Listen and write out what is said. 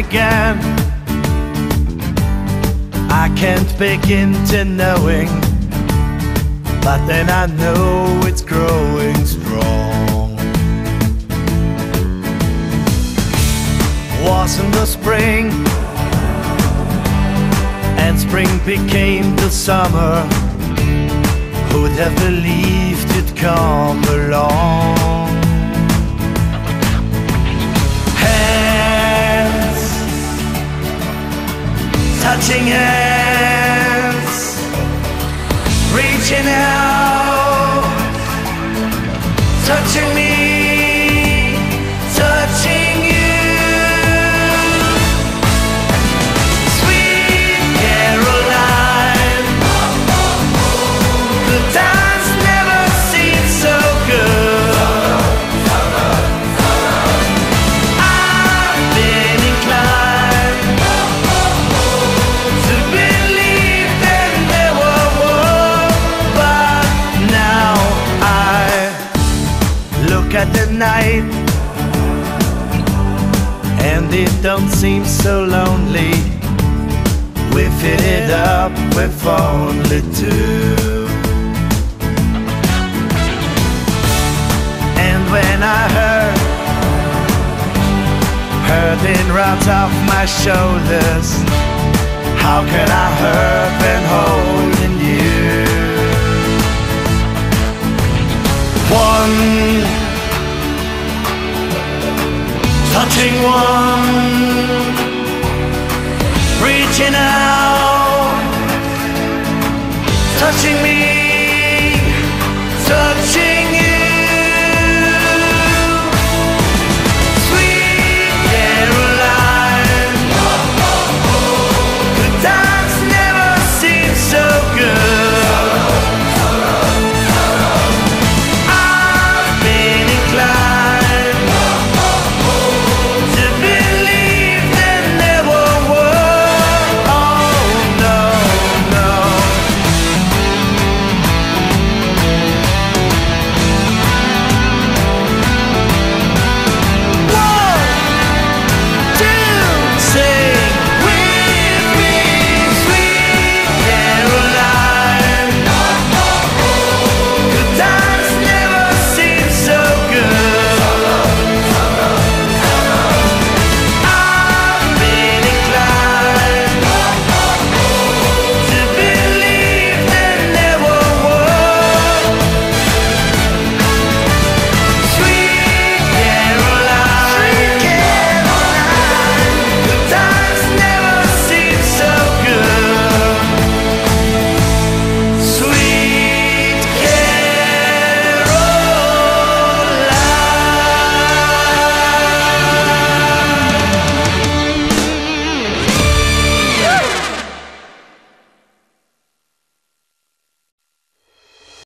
again. I can't begin to knowing, but then I know it's growing strong. Was in the spring, and spring became the summer. Who'd have believed it'd come along? Touching hands, reaching out, touching me, night and it don't seem so lonely. We fit it up with only two. And when I heard, it right off my shoulders, how can I hurt and holding reaching out, touching me.